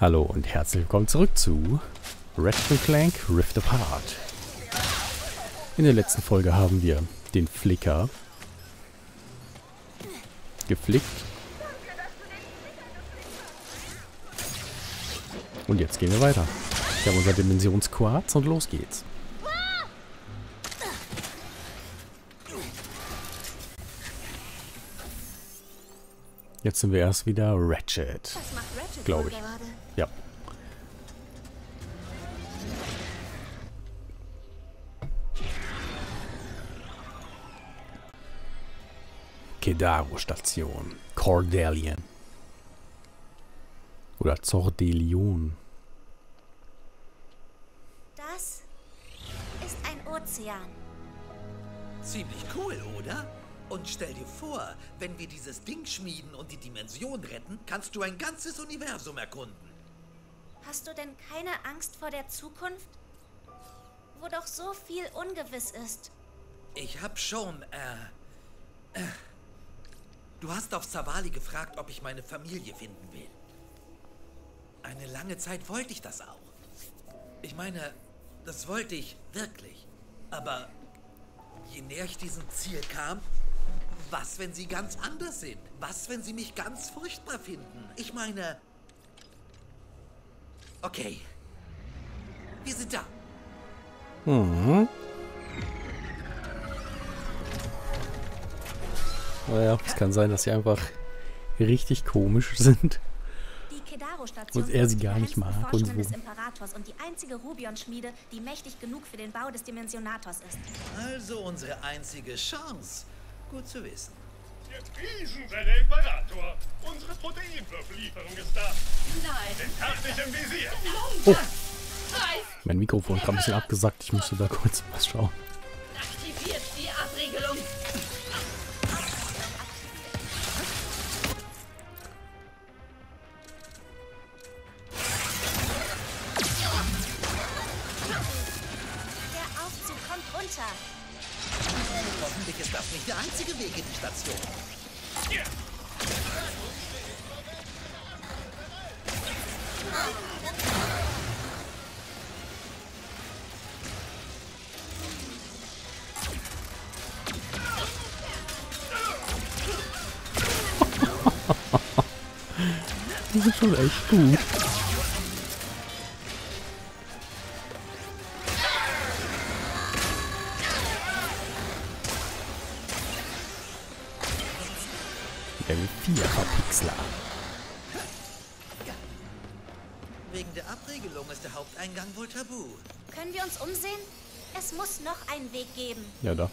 Hallo und herzlich willkommen zurück zu Ratchet Clank Rift Apart. In der letzten Folge haben wir den Flicker geflickt. Und jetzt gehen wir weiter. Wir haben unser Dimensionsquarz und los geht's. Jetzt sind wir erst wieder Ratchet. Glaube ich. Ja. Kedaro-Station. Cordelian. Oder Zordelion. Das ist ein Ozean. Ziemlich cool, oder? Und stell dir vor, wenn wir dieses Ding schmieden und die Dimension retten, kannst du ein ganzes Universum erkunden. Hast du denn keine Angst vor der Zukunft? Wo doch so viel ungewiss ist. Ich hab schon, äh, äh Du hast auf Savali gefragt, ob ich meine Familie finden will. Eine lange Zeit wollte ich das auch. Ich meine, das wollte ich wirklich. Aber je näher ich diesem Ziel kam, was, wenn sie ganz anders sind? Was, wenn sie mich ganz furchtbar finden? Ich meine... Okay. Wir sind da. Mhm. Naja, es kann sein, dass sie einfach richtig komisch sind. Und er sie gar nicht mag. Und des Imperators und die einzige Rubion-Schmiede, die mächtig genug für den Bau des Dimensionators ist. Also unsere einzige Chance. Gut zu wissen. Jetzt Riesen sei der Imperator. Unsere Proteinwürfellieferung ist da. Nein. Den Tag nicht im Visier. Oh. Mein Mikrofon kam ein bisschen abgesackt. Ich musste da kurz was schauen. Nicht der einzige Weg in die Station. Das ist schon echt gut. Umsehen? Es muss noch einen Weg geben. Ja, da.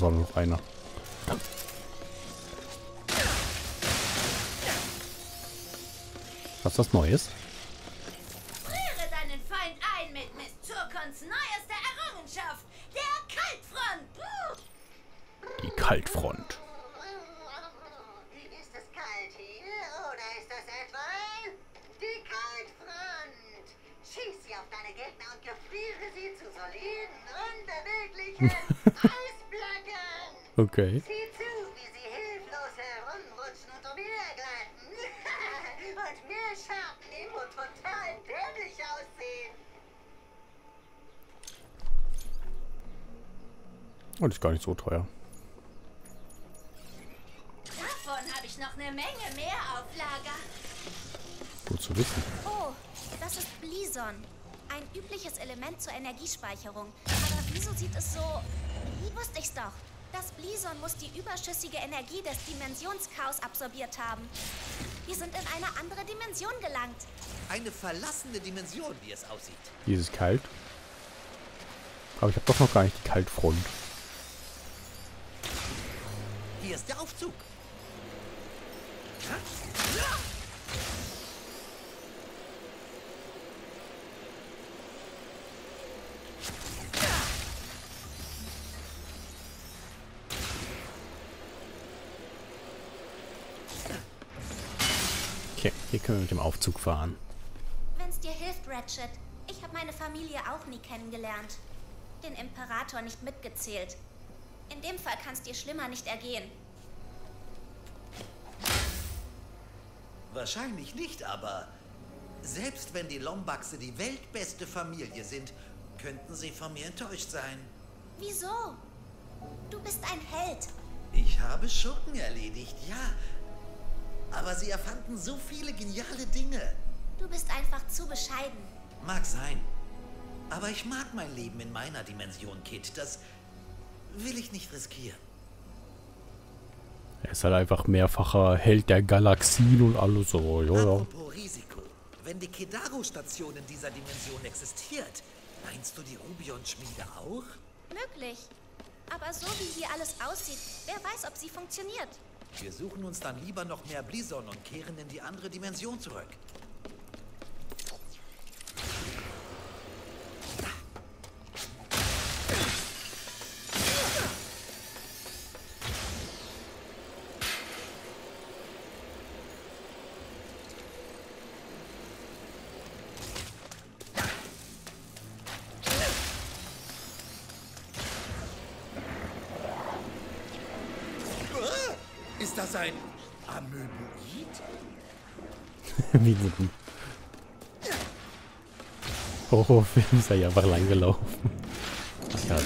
War nur noch einer. Was das Neues? Und ist gar nicht so teuer. Davon habe ich noch eine Menge mehr auf Lager. Gut zu wissen. Oh, das ist Blison. Ein übliches Element zur Energiespeicherung. Aber wieso sieht es so... Wie wusste ich's doch? Das Blison muss die überschüssige Energie des Dimensionschaos absorbiert haben. Wir sind in eine andere Dimension gelangt. Eine verlassene Dimension, wie es aussieht. Hier ist es kalt. Aber ich habe doch noch gar nicht die Kaltfront. Hier ist der Aufzug. Okay, hier können wir mit dem Aufzug fahren. Wenn es dir hilft, Ratchet, ich habe meine Familie auch nie kennengelernt. Den Imperator nicht mitgezählt. In dem Fall kann's dir schlimmer nicht ergehen. Wahrscheinlich nicht, aber selbst wenn die Lombaxe die weltbeste Familie sind, könnten sie von mir enttäuscht sein. Wieso? Du bist ein Held. Ich habe Schurken erledigt, ja. Aber sie erfanden so viele geniale Dinge. Du bist einfach zu bescheiden. Mag sein. Aber ich mag mein Leben in meiner Dimension, Kid. Das will ich nicht riskieren. Er ist halt einfach mehrfacher Held der Galaxien und alles so. Ja, ja. Risiko. Wenn die Kedaru-Station in dieser Dimension existiert, meinst du die Rubion-Schmiede auch? Möglich. Aber so wie hier alles aussieht, wer weiß, ob sie funktioniert. Wir suchen uns dann lieber noch mehr Blison und kehren in die andere Dimension zurück. Ein Horrorfilm ist er ja einfach langgelaufen. Ach ja, du.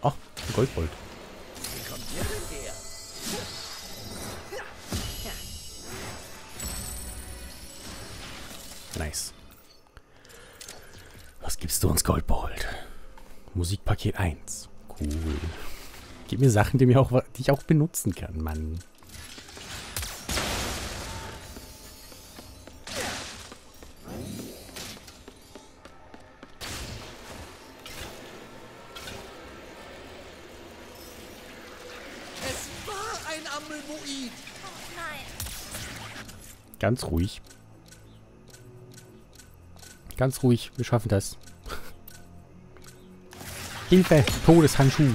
Ach, Goldbold. Nice. Was gibst du uns, Goldbold? Musikpaket 1. Cool. Gib mir Sachen, die, mir auch, die ich auch benutzen kann, Mann. Ganz ruhig. Ganz ruhig, wir schaffen das. Hilfe! Todeshandschuh!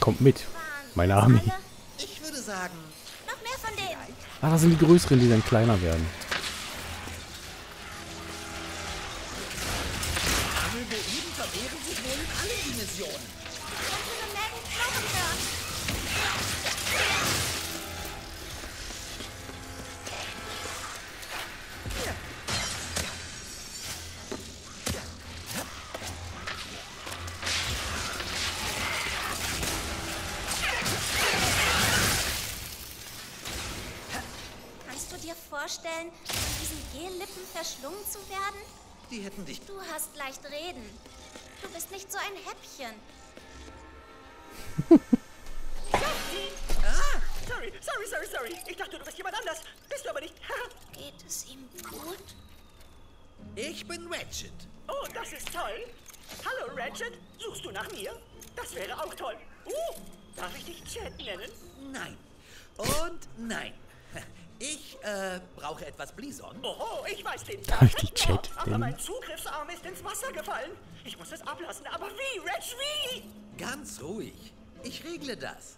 Kommt mit. Meine alle? Ich würde sagen, Noch mehr von denen. Ah, das sind die größeren, die dann kleiner werden. Das.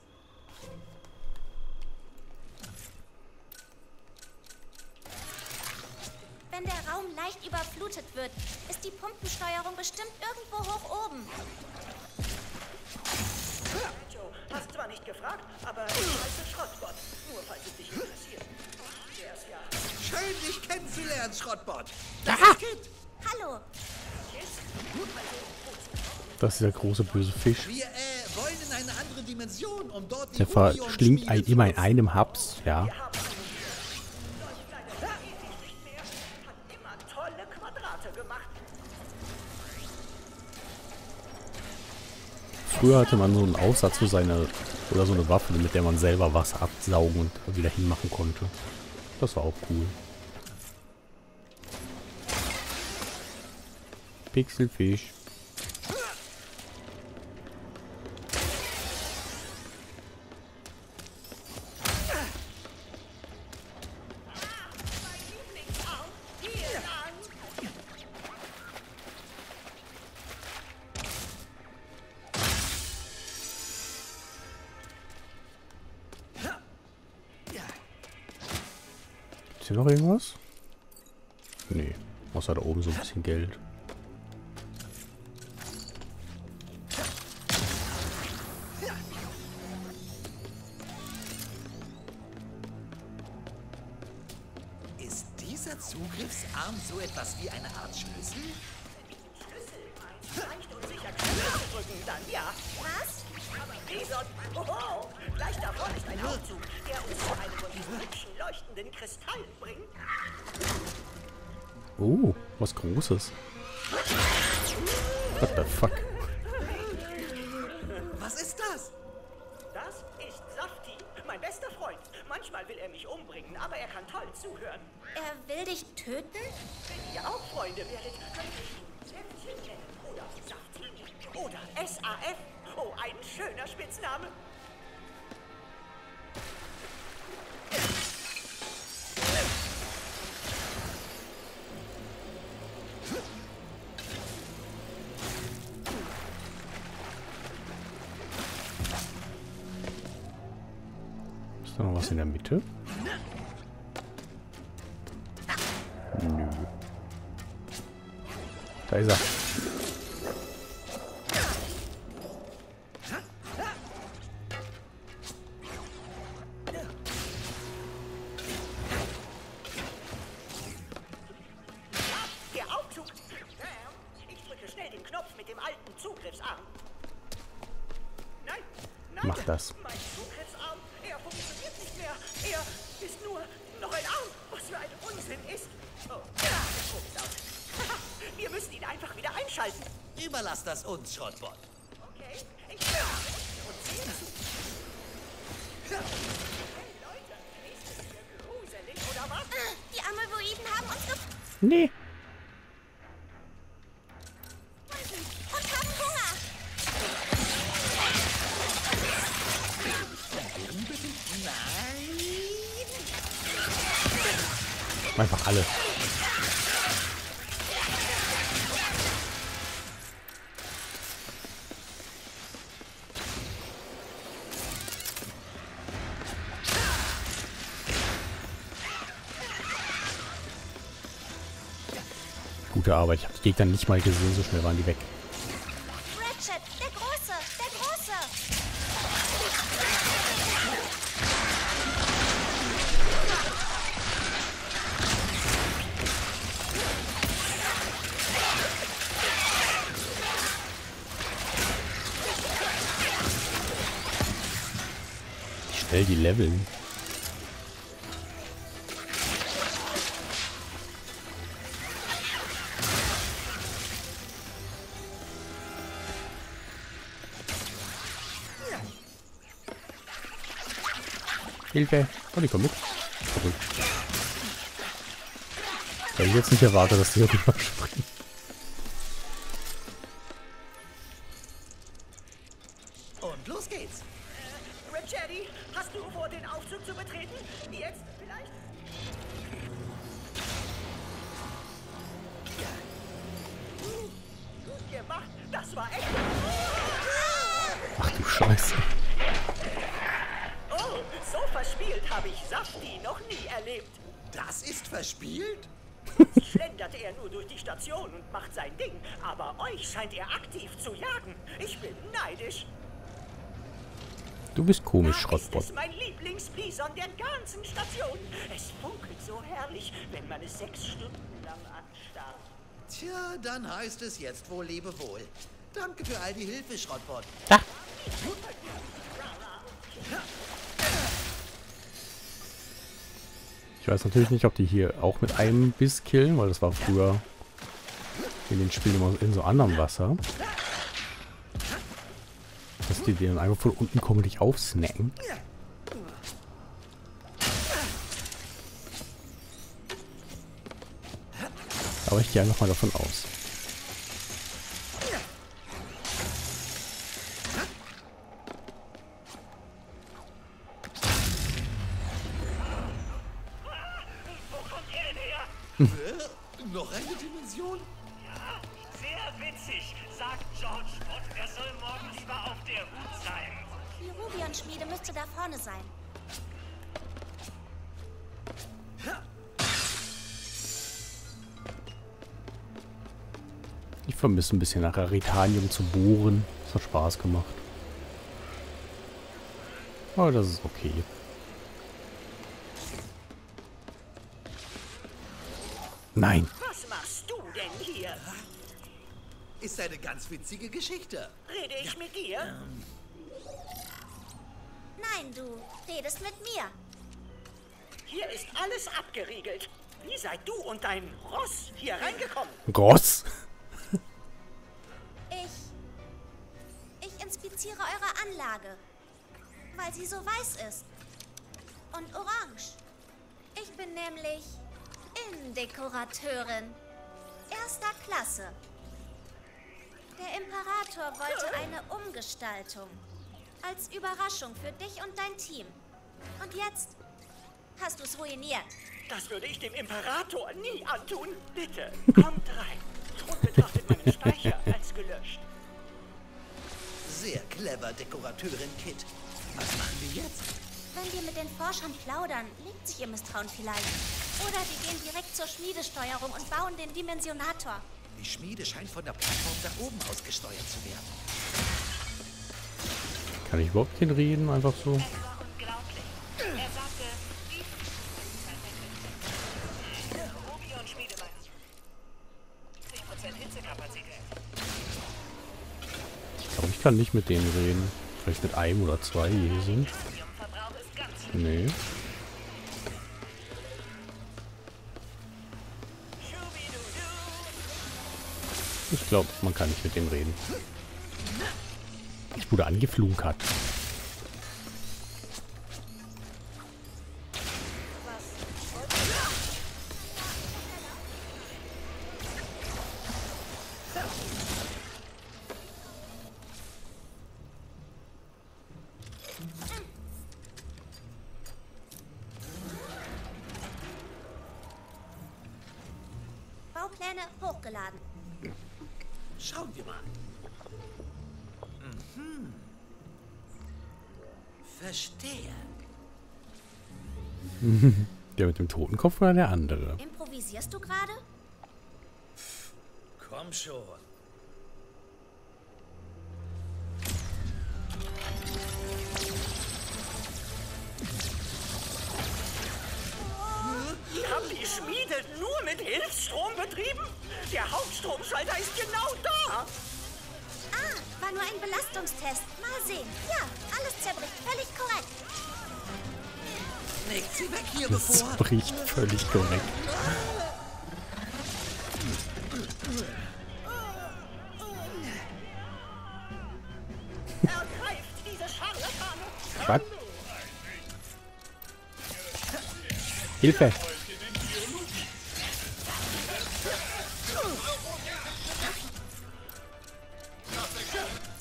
Wenn der Raum leicht überflutet wird, ist die Pumpensteuerung bestimmt irgendwo hoch oben. Joe, hast zwar nicht gefragt, aber ich heiße Schrottbot. Nur falls es dich interessiert. Schön, dich kennenzulernen, Schrottbot. Hallo, Das ist der große böse Fisch. Wir äh, wollen in eine andere Dimension, um dort die Der verschlingt Rubion-Schmiede ein, zu immer in einem Haps, ja. Früher hatte man so einen Aufsatz für seine, oder so eine Waffe, mit der man selber Wasser absaugen und wieder hinmachen konnte. Das war auch cool. Pixelfisch. Bisschen Geld. Ist dieser Zugriffsarm so etwas wie eine Art Schlüssel? Leicht und sicher Knöpfe drücken, dann ja. Was? Aber Bison, hoho, gleich davon ist ein Aufzug, der uns zu einem von diesen hübschen leuchtenden Kristallen bringt. Oh, was Großes. What the fuck? Was ist das? Das ist Safti, mein bester Freund. Manchmal will er mich umbringen, aber er kann toll zuhören. Er will dich töten? Wenn ihr auch Freunde werdet, könnt ihr ihn Säftchen nennen. Oder Safti. Oder SAF. Oh, ein schöner Spitzname. Da noch was in der Mitte? Nö. Da ist er. Einschalten. Überlass das uns, Schrottbot. Okay, ich. Hey Leute, ist es hier gruselig oder was? Äh, Die Amöboiden haben uns gefunden Nee. und haben Hunger. Einfach alle. Arbeit. Ich habe die Gegner nicht mal gesehen. So schnell waren die weg. Ratchet, der Große, der Große. Wie schnell die leveln. Hilfe! Oh, die kommt mit. Verrückt. Weil ich jetzt nicht erwarte, dass die hier rüberspringen. Und los geht's. Red Jetty, hast du vor, den Aufzug zu betreten? Jetzt vielleicht? Gut gemacht, das war echt. Ach du Scheiße. Verspielt habe ich Safti noch nie erlebt. Das ist verspielt? Schlendert er nur durch die Station und macht sein Ding, aber euch scheint er aktiv zu jagen. Ich bin neidisch. Du bist komisch, Schrottbot. ist es mein Lieblingsbison der ganzen Station. Es funkelt so herrlich, wenn man es sechs Stunden lang anstarrt. Tja, dann heißt es jetzt wohl Lebewohl. Danke für all die Hilfe, Schrottbot. Ich weiß natürlich nicht, ob die hier auch mit einem Biss killen, weil das war früher in den Spielen immer in so anderem Wasser. Dass die den einfach von unten kommen und dich aufsnacken. Aber ich gehe einfach mal davon aus. Eisenschmiede müsste da vorne sein. Ich vermisse ein bisschen nach Aritanium zu bohren. Das hat Spaß gemacht. Aber das ist okay. Nein. Was machst du denn hier? Ist eine ganz witzige Geschichte. Rede ich ja. mit dir? Ähm. Nein, du redest mit mir. Hier ist alles abgeriegelt. Wie seid du und dein Ross hier reingekommen? Gross. Ich. Ich inspiziere eure Anlage. Weil sie so weiß ist. Und orange. Ich bin nämlich Innendekorateurin. Erster Klasse. Der Imperator wollte eine Umgestaltung. Als Überraschung für dich und dein Team. Und jetzt hast du es ruiniert. Das würde ich dem Imperator nie antun. Bitte, kommt rein. Und betrachtet meinen Speicher als gelöscht. Sehr clever, Dekorateurin Kit. Was machen wir jetzt? Wenn wir mit den Forschern plaudern, legt sich ihr Misstrauen vielleicht. Oder wir gehen direkt zur Schmiedesteuerung und bauen den Dimensionator. Die Schmiede scheint von der Plattform da oben aus gesteuert zu werden. Kann ich überhaupt den reden? Einfach so. Es war unglaublich. Sagte, wie Ruby und Schmiedemeister. 10% Hitzekapazität. Ich glaube, ich kann nicht mit denen reden. Vielleicht mit einem oder zwei, die hier sind. Nee. Ich glaube, man kann nicht mit denen reden. Wurde angeflunkert. Totenkopf oder der andere? Improvisierst du gerade? Komm schon. Völlig korrekt. Was? Hilfe!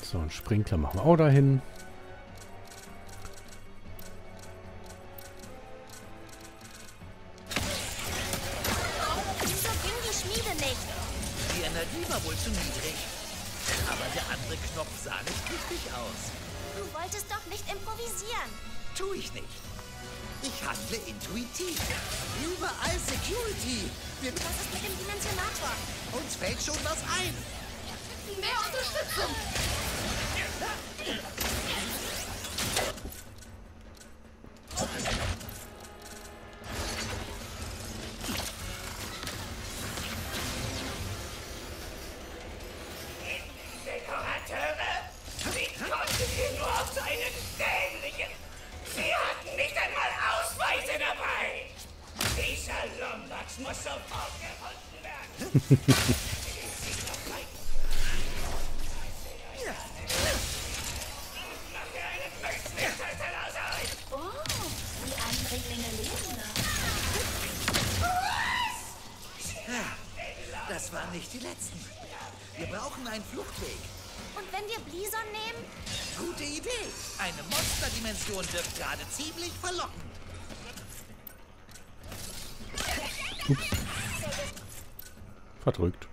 So, einen Sprinkler machen wir auch dahin. Das waren nicht die letzten. Wir brauchen einen Fluchtweg. Und wenn wir Blison nehmen? Gute Idee. Eine Monsterdimension wirkt gerade ziemlich verlockend. Verdrückt.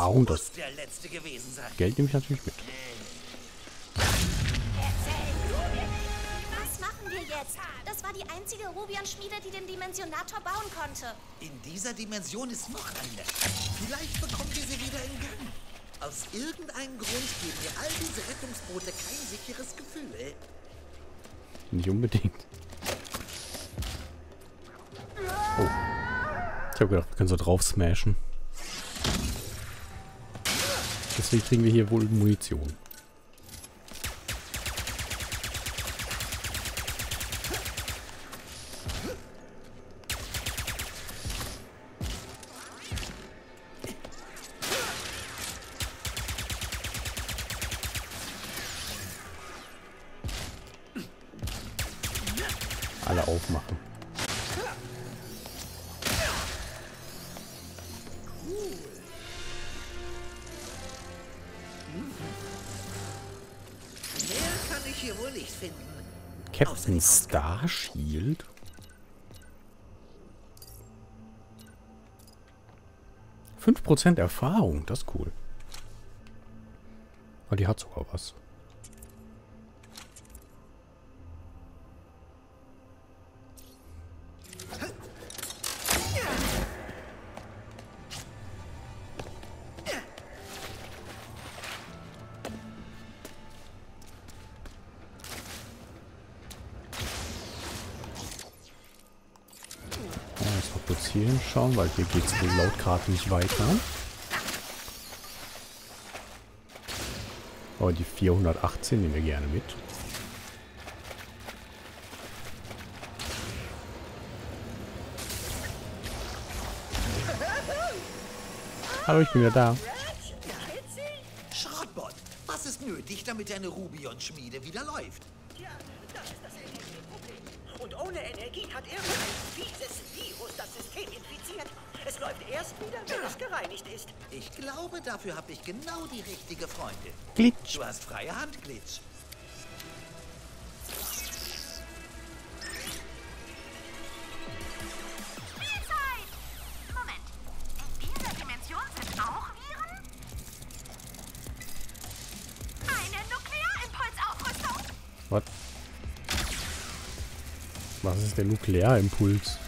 Die Erfahrung, das Muss der letzte gewesen sein. Geld nehme ich natürlich mit. Was machen wir jetzt? Das war die einzige Rubion-Schmiede, die den Dimensionator bauen konnte. In dieser Dimension ist noch eine. Vielleicht bekommen wir sie wieder in Gang. Aus irgendeinem Grund geben mir all diese Rettungsboote kein sicheres Gefühl. Nicht unbedingt. Oh. Ich habe gedacht, wir können so drauf smashen. Deswegen kriegen wir hier wohl Munition. 5% Erfahrung, das ist cool. Aber die hat sogar was. Hier hinschauen, weil hier geht es wohl laut Karte nicht weiter. Aber die 418 nehmen wir gerne mit. Hallo, ich bin wieder da. Schrottbot, was ist nötig, damit deine Rubion-Schmiede wieder läuft? Ja, das ist das Energieproblem. Und ohne Energie hat irgendein fieses Virus System infiziert. Es läuft erst wieder, wenn es gereinigt ist. Ich glaube, dafür habe ich genau die richtige Freundin. Glitch. Du hast freie Hand, Glitch. Spielzeit! Moment. In dieser Dimension sind auch Viren? Eine Nuklearimpulsaufrüstung? Was? Was ist der Nuklearimpuls?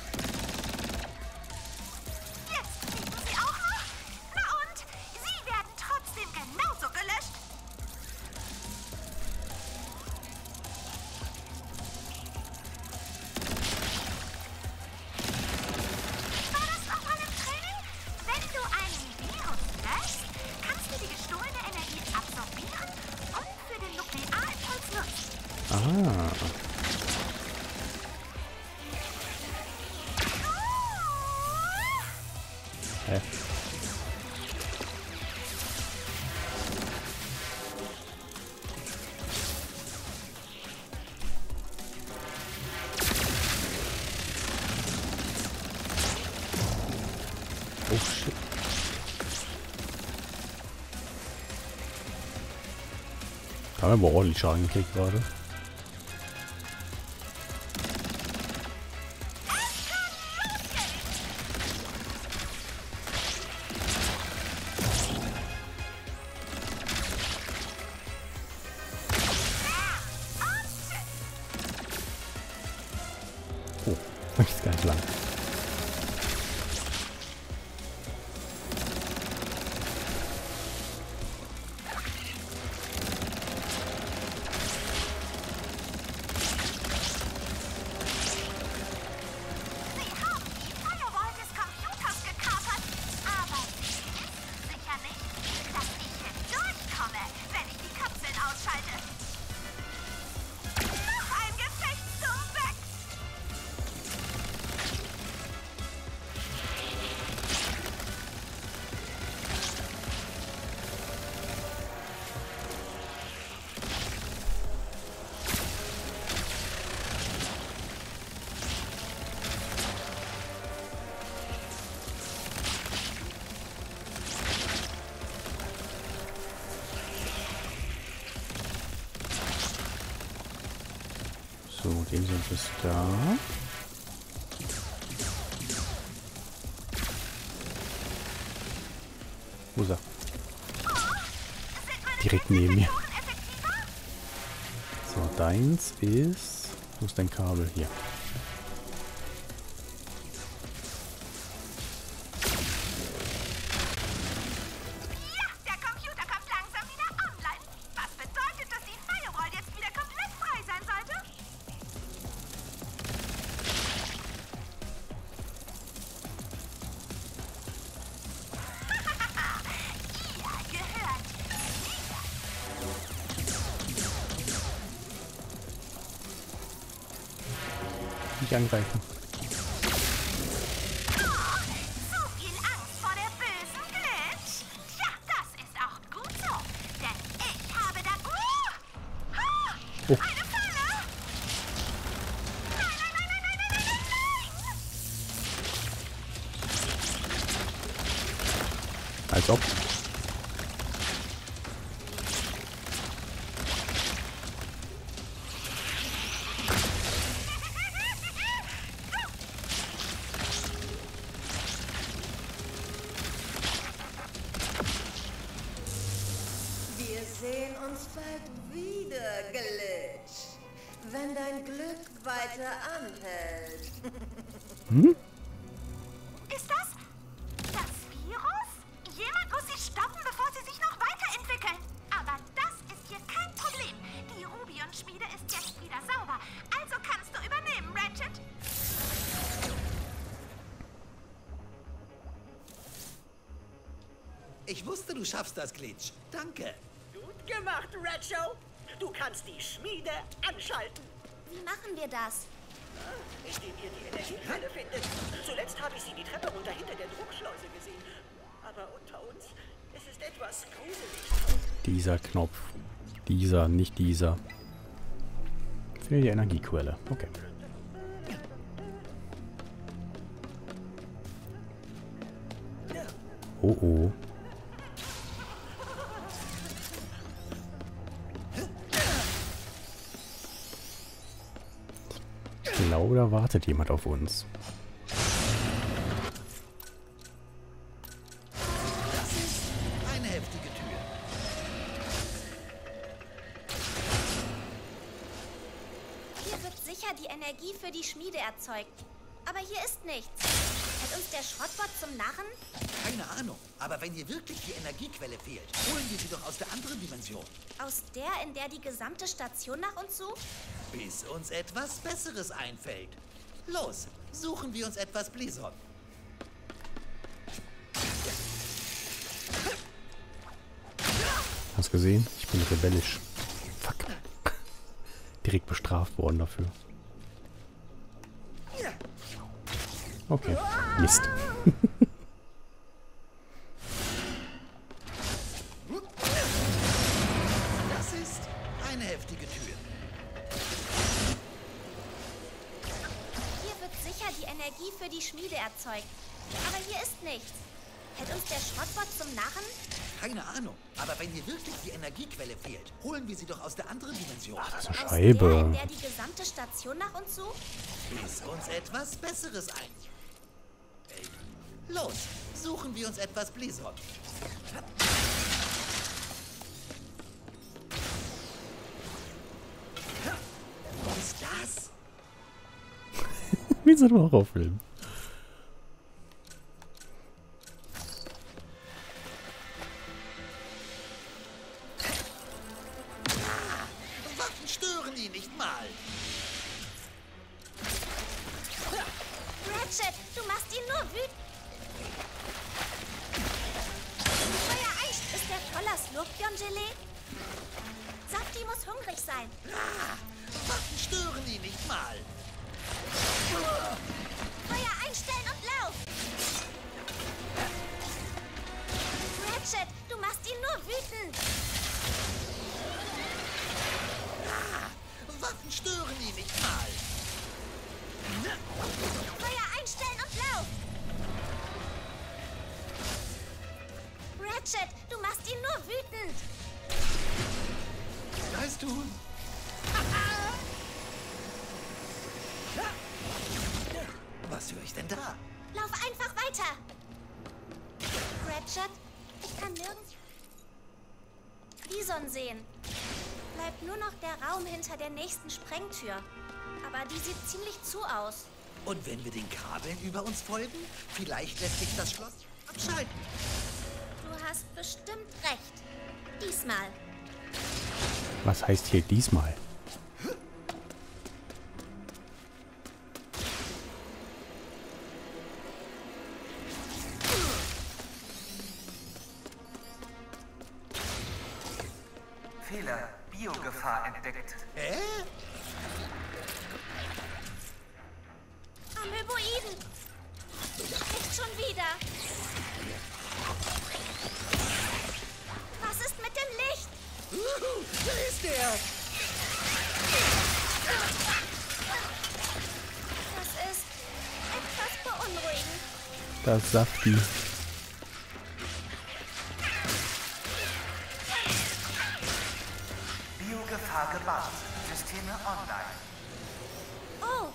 Haben wir aber ordentlich Schaden gekriegt Dem sind bis da. Er? Direkt neben mir. So, deins ist... Wo ist dein Kabel? Hier. anything. Wenn dein Glück weiter anhält. Ist das das Virus? Jemand muss sie stoppen, bevor sie sich noch weiterentwickeln. Aber das ist hier kein Problem. Die Rubion-Schmiede ist jetzt wieder sauber. Also kannst du übernehmen, Ratchet. Ich wusste, du schaffst das, Glitch. Danke. Gut gemacht, Ratcho. Du kannst die Schmiede anschalten, Wie machen wir das? indem ihr die Energiequelle findet. Zuletzt habe ich sie die Treppe runter hinter der Druckschleuse gesehen. Aber unter uns, es ist etwas gruselig. Dieser Knopf. Dieser, nicht dieser. Für die Energiequelle. Okay. Oh oh. Ich glaube, da wartet jemand auf uns. Hier wird sicher die Energie für die Schmiede erzeugt. Aber hier ist nichts. Hält uns der Schrottbot zum Narren? Keine Ahnung. Aber wenn hier wirklich die Energiequelle fehlt, holen wir sie doch aus der anderen Dimension. Aus der, in der die gesamte Station nach uns sucht? Bis uns etwas Besseres einfällt. Los, suchen wir uns etwas Blison. Hast gesehen? Ich bin rebellisch. Fuck. Direkt bestraft worden dafür. Okay. Mist. Das ist eine heftige Tür. Hier wird sicher die Energie für die Schmiede erzeugt. Aber hier ist nichts. Hält uns der Schrottbot zum Narren? Keine Ahnung. Aber wenn hier wirklich die Energiequelle fehlt, holen wir sie doch aus der anderen Dimension. Das ist eine Aus der, in Scheibe. der die gesamte Station nach uns sucht? Bis uns etwas Besseres einfällt. Los, suchen wir uns etwas Blizzard. Was ist das? wir sind auch auf Film. Ratchet, du machst ihn nur wütend. Voller Slurpion-Gelee? Safti muss hungrig sein. Ah, Waffen stören ihn nicht mal. Feuer einstellen und lauf! Ratchet, du machst ihn nur wütend. Waffen stören ihn nicht mal. Feuer einstellen und lauf! Ratchet, du machst ihn nur wütend. Nice tun. Was höre ich denn da? Lauf einfach weiter. Ratchet, ich kann nirgends Bison sehen. Bleibt nur noch der Raum hinter der nächsten Sprengtür. Aber die sieht ziemlich zu aus. Und wenn wir den Kabeln über uns folgen, vielleicht lässt sich das Schloss abschalten. Du hast bestimmt recht. Diesmal. Was heißt hier diesmal? Fehler. Biogefahr entdeckt. Da ist er! Das ist etwas beunruhigend. Das Safti. Biogefahr gebannt. Systeme online. Oh,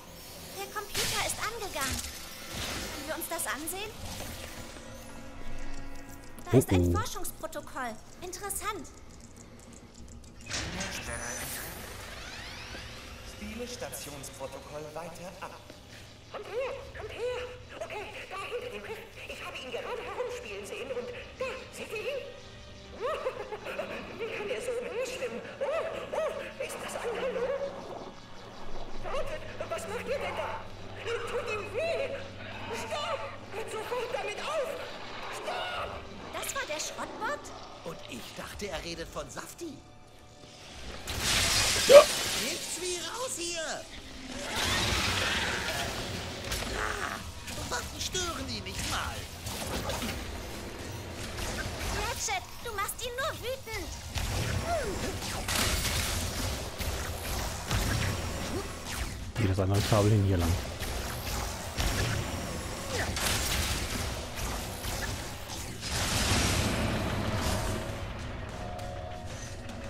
der Computer ist angegangen. Können wir uns das ansehen? Da ist ein. Forschungsprotokoll. Interessant. Stationsprotokoll weiter ab. Kommt her, kommt her. Okay, da hinter dem Riff. Ich habe ihn gerade herumspielen sehen und da, seht ihr ihn? Wie kann er so schwimmen? Oh, oh, ist das ein Hallo? Wartet, was macht ihr denn da? Ihr tut ihm weh. Stopp! Hört sofort damit auf! Stopp! Das war der Schrottbot? Und ich dachte, er redet von Safti. Nichts wie raus hier! Ah, Waffen stören ihn nicht mal. Ratchet, du machst ihn nur wütend. Geht das andere Kabel hin hier lang.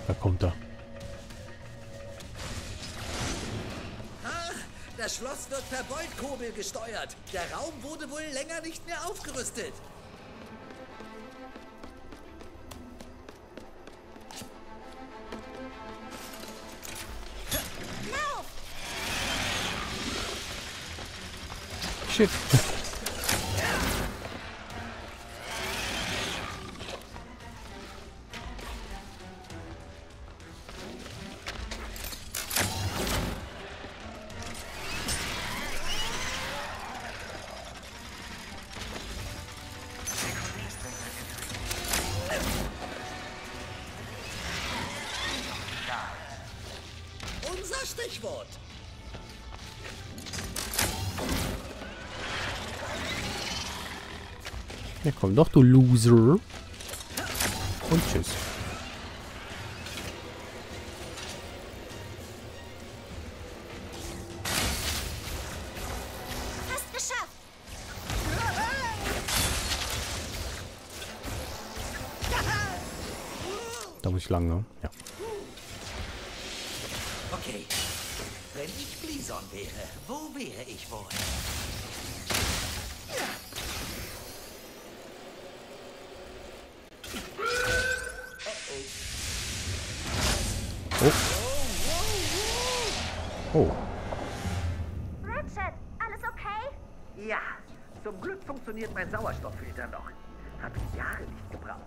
Da kommt er. Das Schloss wird per Boltkurbel gesteuert. Der Raum wurde wohl länger nicht mehr aufgerüstet. Lauf! Shit. Komm doch, du Loser. Und tschüss. Da muss ich lang, ne? Oh. Ratchet, alles okay? Ja, zum Glück funktioniert mein Sauerstofffilter noch. Hab ich Jahre nicht gebraucht.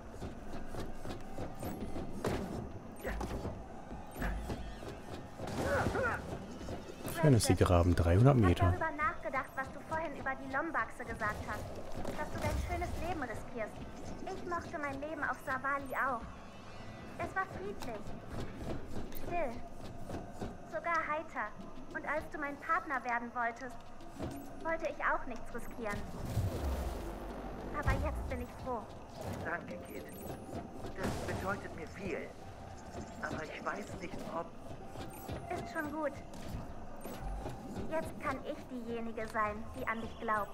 Fantasy Graben, 300 Ich Meter. habe darüber nachgedacht, was du vorhin über die Lombaxe gesagt hast. Dass du dein schönes Leben riskierst. Ich mochte mein Leben auf Savali auch. Es war friedlich. Still. Sogar heiter. Und als du mein Partner werden wolltest, wollte ich auch nichts riskieren. Aber jetzt bin ich froh. Danke, Kid. Das bedeutet mir viel. Aber ich weiß nicht, ob... Ist schon gut. Jetzt kann ich diejenige sein, die an dich glaubt.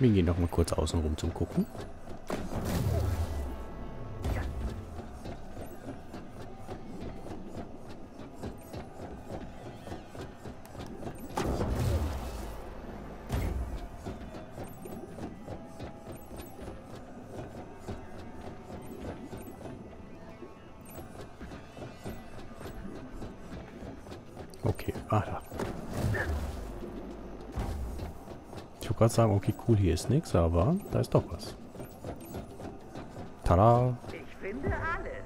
Wir gehen noch mal kurz außen rum zum Gucken. Gerade sagen, okay, cool, hier ist nichts, aber da ist doch was. Tada! Ich finde alles.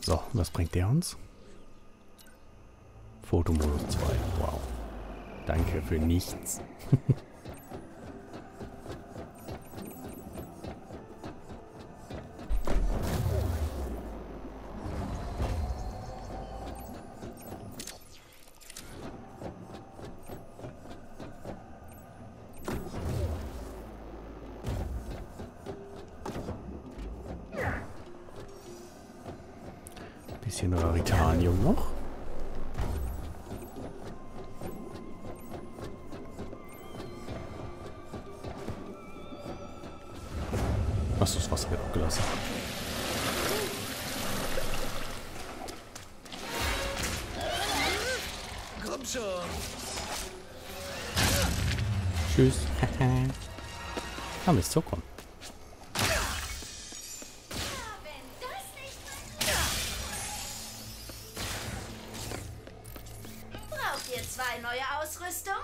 So, was bringt der uns? Fotomodus 2. Wow. Danke für nichts. Komm schon. Tschüss. ah, Mist, so komm. Wenn das nicht... Braucht ihr zwei neue Ausrüstung?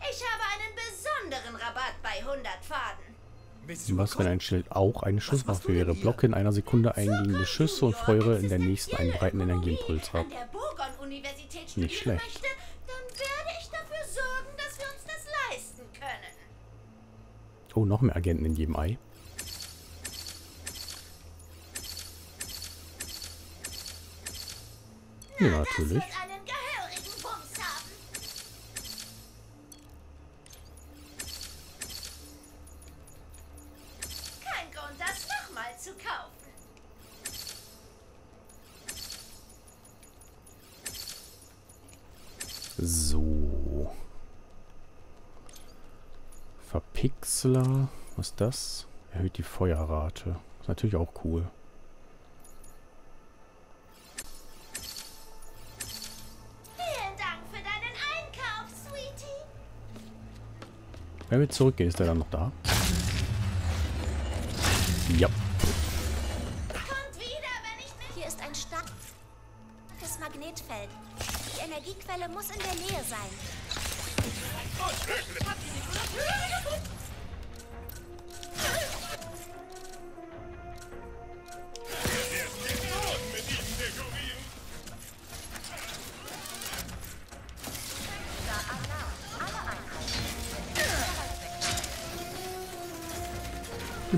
Ich habe einen besonderen Rabatt bei 100 Faden. Was, wenn ein Schild auch eine Schusswaffe wäre? Blocke in einer Sekunde eingehende Schüsse und feuere in der nächsten einen breiten Energieimpuls ab. Der Burgon-Universität Nicht studieren schlecht. möchte, dann werde ich dafür sorgen, dass wir uns das leisten können. Oh, noch mehr Agenten in jedem Ei. Ja, Das natürlich. Verpixler. Was ist das? Erhöht die Feuerrate. Ist natürlich auch cool. Vielen Dank für deinen Einkauf, Sweetie. Wenn wir zurückgehen, ist der dann noch da? Ja. Kommt wieder, wenn ich nicht... Hier ist ein starkes Magnetfeld. Die Energiequelle muss in der Nähe sein.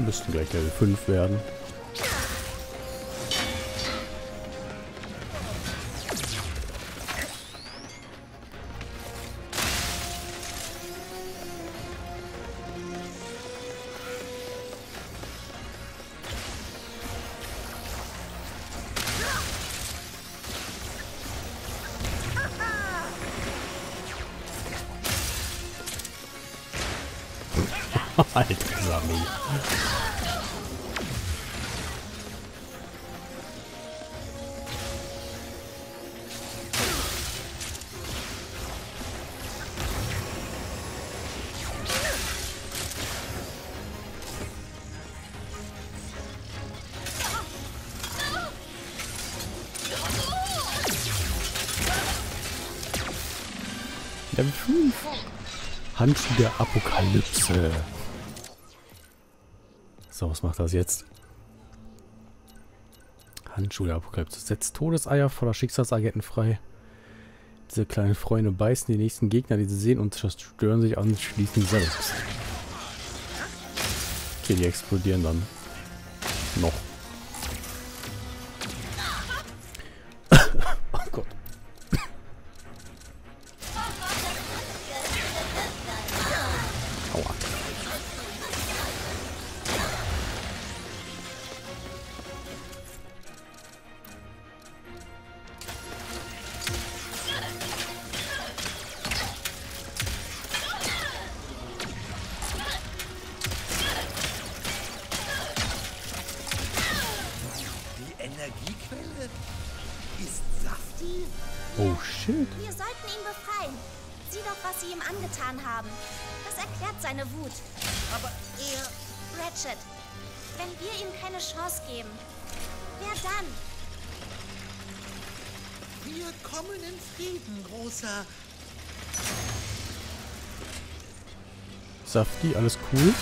Müssten gleich Level 5 werden. Handschuh der Apokalypse. So, was macht das jetzt? Handschuh der Apokalypse. Setzt Todeseier voller Schicksalsagenten frei. Diese kleinen Freunde beißen die nächsten Gegner, die sie sehen und zerstören sich anschließend selbst. Okay, die explodieren dann. Noch. Safti, alles cool?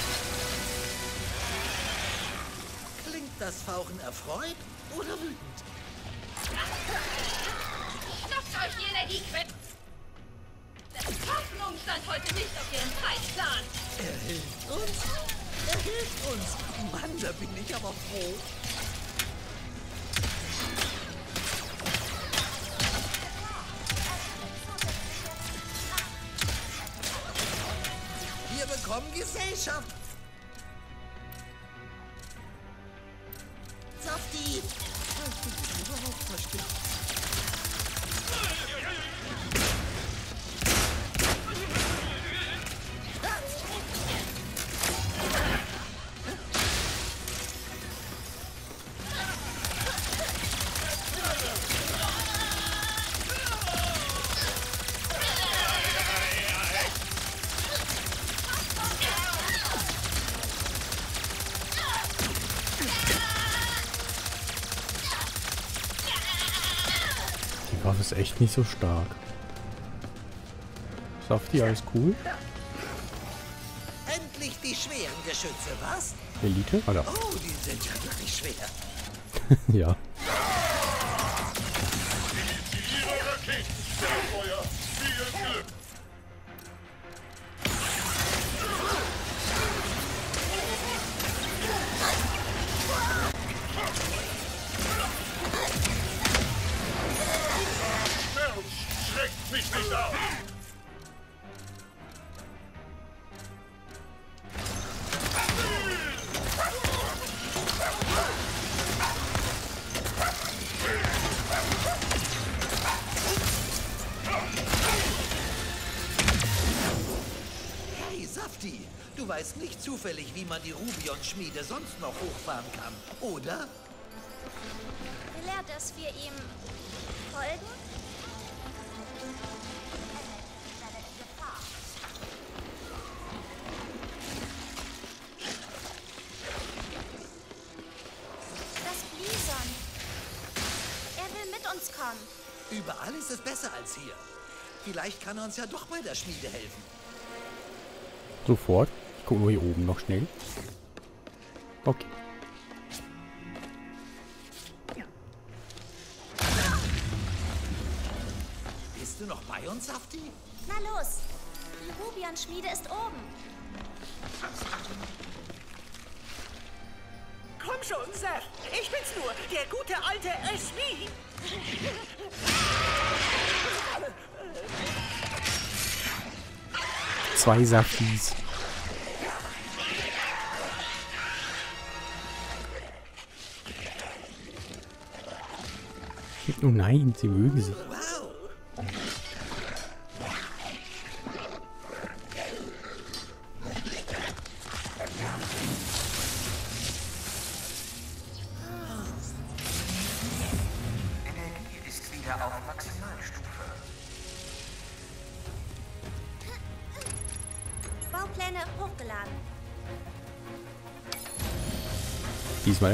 Die Waffe ist echt nicht so stark. Safti, alles cool? Endlich die schweren Geschütze, was? Elite? Ah, da. Oh, die sind ja wirklich schwer. ja. Oder? Will er, dass wir ihm folgen? Das Blison. Er will mit uns kommen. Überall ist es besser als hier. Vielleicht kann er uns ja doch bei der Schmiede helfen. Sofort. Ich gucke nur hier oben noch schnell. Okay. Uns, Safti? Na los. Die Rubion-Schmiede ist oben. Komm schon, Seth. Ich bin's nur, der gute alte SW. Zwei Saftis. Oh nein, sie mögen sich.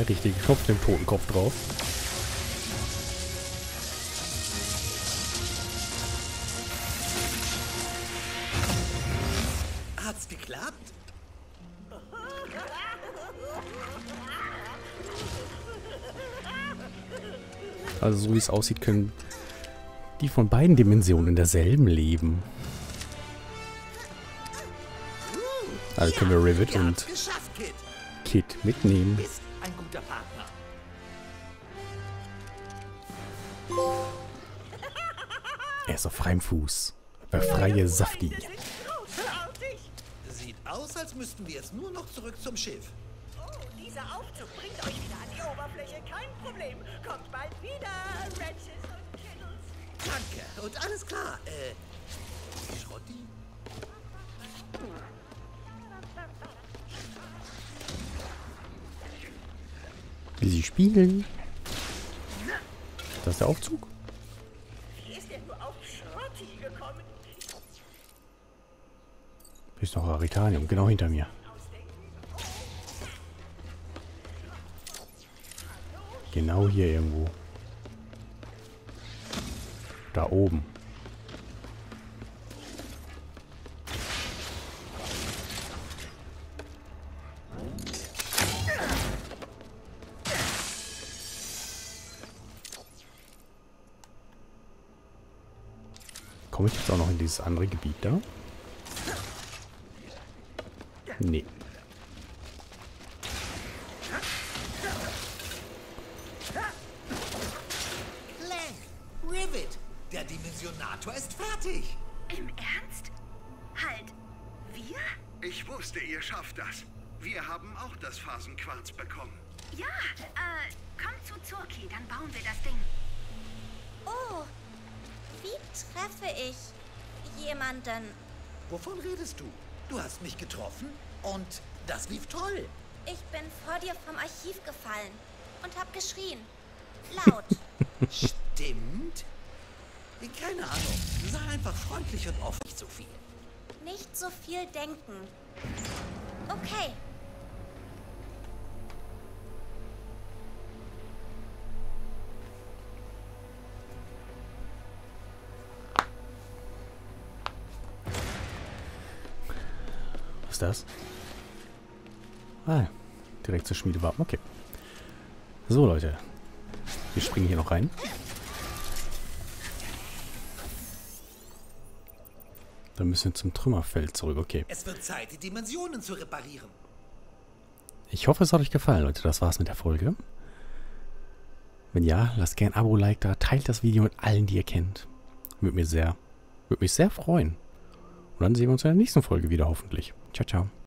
Diesmal der richtige Knopf, den Totenkopf drauf. Hat's geklappt? Also so wie es aussieht, können die von beiden Dimensionen in derselben leben. Also können wir Rivet und. Kid mitnehmen. Ist auf freiem Fuß. Befreie Safti. Sieht aus, als müssten wir jetzt nur noch zurück zum Schiff. Oh, dieser Aufzug bringt euch wieder an die Oberfläche. Kein Problem. Kommt bald wieder, Ratches und Kittles. Danke. Und alles klar. Äh, Schrotti? Wie sie spielen. Das ist der Aufzug. Ist noch Aritanium, genau hinter mir. Genau hier irgendwo. Da oben. Komme ich jetzt auch noch in dieses andere Gebiet da? Nee. Clank! Rivet! Der Dimensionator ist fertig! Im Ernst? Halt. Wir? Ich wusste, ihr schafft das. Wir haben auch das Phasenquarz bekommen. Ja, äh, komm zu Zurki, dann bauen wir das Ding. Oh, wie treffe ich jemanden? Wovon redest du? Du hast mich getroffen und das lief toll. Ich bin vor dir vom Archiv gefallen und hab geschrien. Laut. Stimmt? Keine Ahnung. Sei einfach freundlich und offen. Nicht so viel. Nicht so viel denken. Okay. Ist das? Ah, direkt zur Schmiedewappen. Okay. So, Leute. Wir springen hier noch rein. Dann müssen wir zum Trümmerfeld zurück. Okay. Es wird Zeit, die Dimensionen zu reparieren. Ich hoffe, es hat euch gefallen, Leute. Das war's mit der Folge. Wenn ja, lasst gerne ein Abo, Like da. Teilt das Video mit allen, die ihr kennt. Würde mir sehr, würde mich sehr freuen. Und dann sehen wir uns in der nächsten Folge wieder hoffentlich. Tchau, tchau.